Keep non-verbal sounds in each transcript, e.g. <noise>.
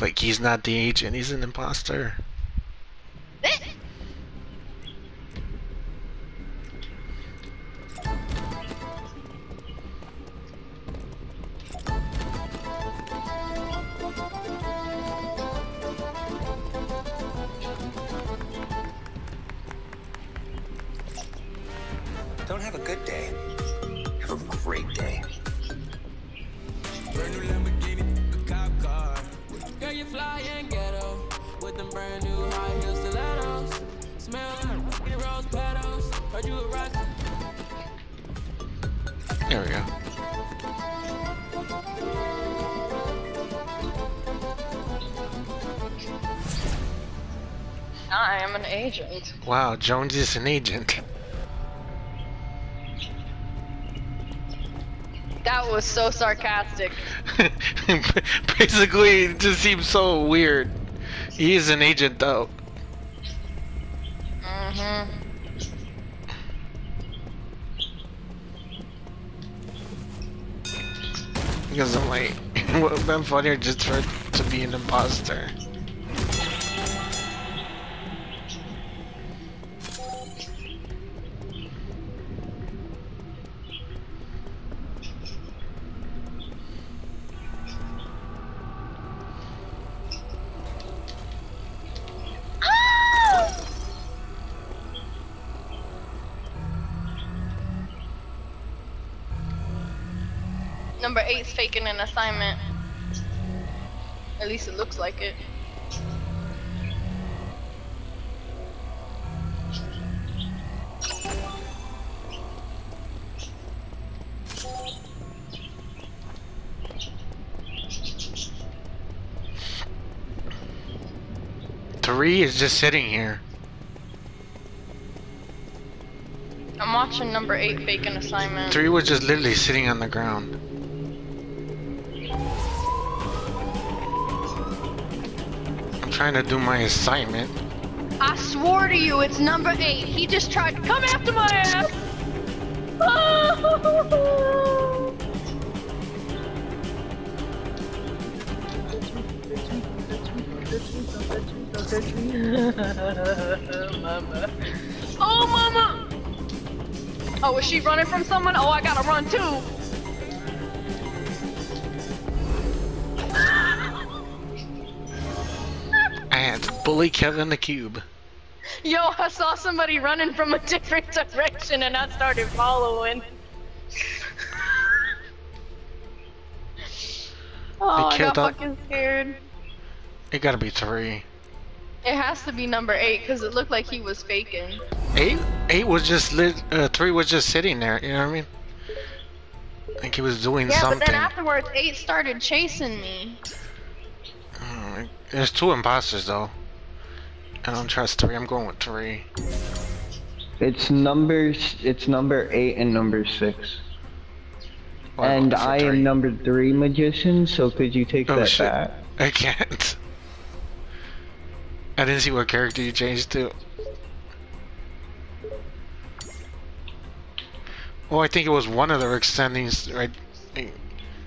Like he's not the agent, he's an imposter. Don't have a good day. Have a great day. Brand new high heel stilettos. Smell like rose petals. Heard you a rock. There we go. I am an agent. Wow, Jones is an agent. That was so sarcastic. <laughs> Basically, it just seems so weird. He is an agent though. Mm-hmm. Because I'm like, would have been funnier just for to be an imposter. Number eight's faking an assignment. At least it looks like it. Three is just sitting here. I'm watching number eight fake an assignment. Three was just literally sitting on the ground. Trying to do my assignment. I swore to you, it's number eight. He just tried to come after my ass. <laughs> Oh, mama. Oh, is she running from someone? Oh, I gotta run too. Bully Kevin the Cube. Yo, I saw somebody running from a different direction and I started following. <laughs> oh, I got up- fucking scared. It gotta be three. It has to be number eight because it looked like he was faking. Eight, eight was just lit. Uh, three was just sitting there. You know what I mean? Like he was doing Yeah, something. but then afterwards, eight started chasing me. Oh, There's two imposters though. I don't trust three. I'm going with three. It's numbers. It's number eight and number six. Well, and I three. am number three magician. So could you take Oh, that shit. back? I can't. I didn't see what character you changed to. Oh, I think it was one of the extendings, right?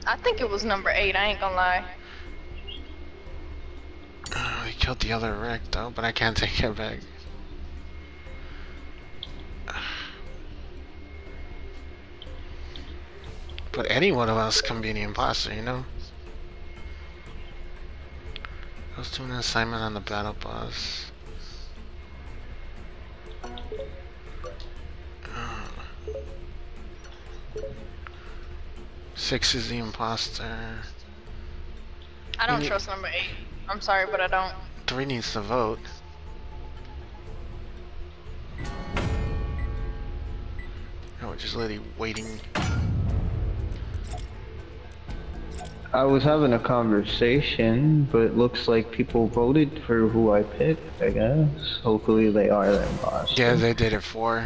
I think it was number eight. I ain't gonna lie. Killed the other wreck though, but I can't <laughs> take it back. But any one of us can be the imposter, you know? I was doing an assignment on the battle bus. Six is the imposter. I don't trust number eight. I'm sorry, but I don't. Three needs to vote. Oh, we're just literally waiting. I was having a conversation, but it looks like people voted for who I picked. I guess. Hopefully they are the imposter. Yeah, they did it for.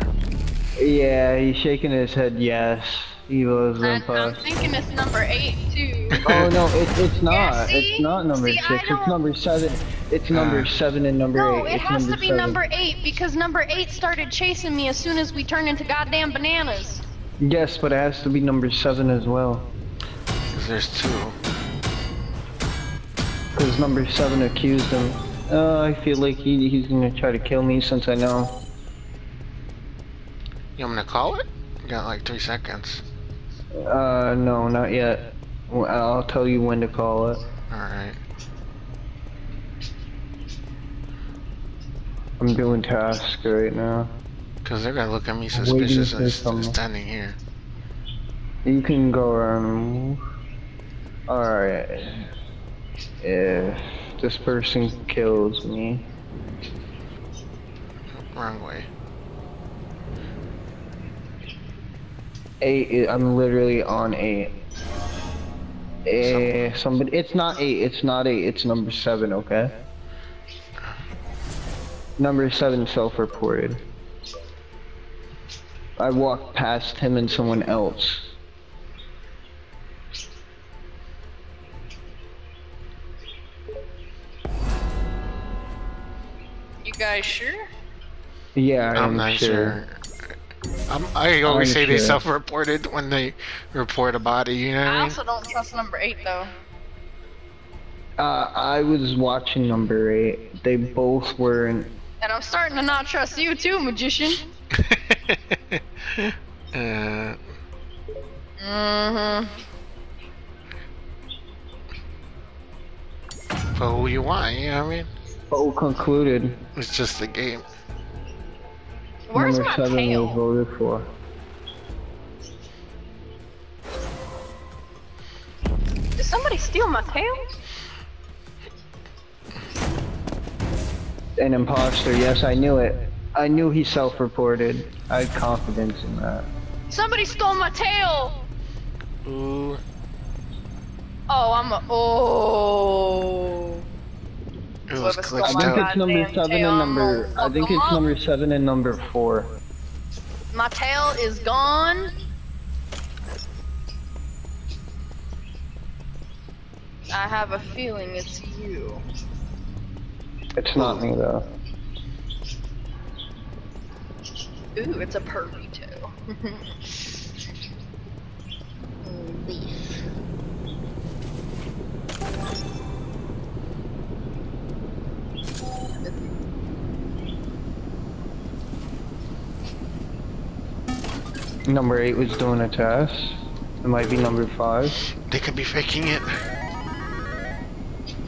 Yeah, he's shaking his head. Yes, he was the I'm thinking it's number eight too. Oh no, it, it's not. see? It's not number See, six. It's number seven. It's number Ah. seven and number No, eight. it it's has to be seven. number eight because number eight started chasing me as soon as we turned into goddamn bananas. Yes, but it has to be number seven as well. Because there's two. Because number seven accused him. Uh, I feel like he, he's gonna try to kill me since I know. You want me to call it? You got like three seconds. Uh, no, not yet. I'll tell you when to call it. Alright. I'm doing tasks right now. Because they're gonna look at me waiting suspicious for as standing here. You can go around and move. Alright. If this person kills me, Wrong way. Eight. i- I'm literally on eight. Eh, somebody. It's not eight. It's not eight. It's number seven. Okay. Number seven self-reported. I walked past him and someone else. You guys sure? Yeah, I'm, I'm not sure. I'm, I always say they self-reported when they report a body, you know I I mean? also don't trust number eight though. Uh, I was watching number eight. They both were in. And I'm starting to not trust you too, magician. <laughs> uh, Mm-hmm. but who you want, you know what I mean? Oh, concluded. It's just a game. Where's number my seven tail? was voted for. Did somebody steal my tail? An imposter. Yes, I knew it. I knew he self-reported. I had confidence in that. Somebody stole my tail! Ooh. Oh, I'm a. Oh. It was Whoever I think it's number seven and number. I think it's number seven and number four. My tail is gone. I have a feeling it's you. It's not me though. Ooh, it's a pervy tail. Mm, beef. Number eight was doing a test. It might be number five. They could be faking it.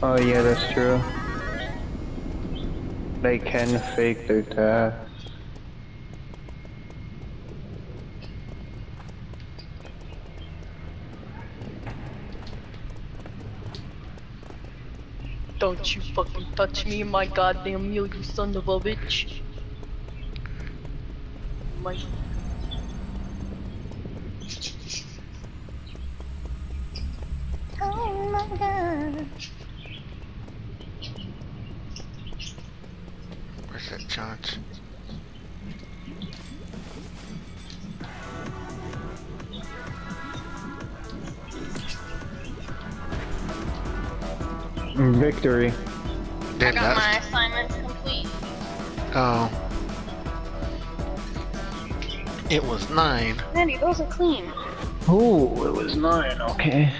Oh yeah, that's true. They can fake their test. Don't you fucking touch me, my goddamn meal, you son of a bitch. My. Oh my god. Where's that John's? Victory. I Dead got my left. assignments complete. Oh. It was nine. Mandy, those are clean. Oh, it was nine. Okay. No.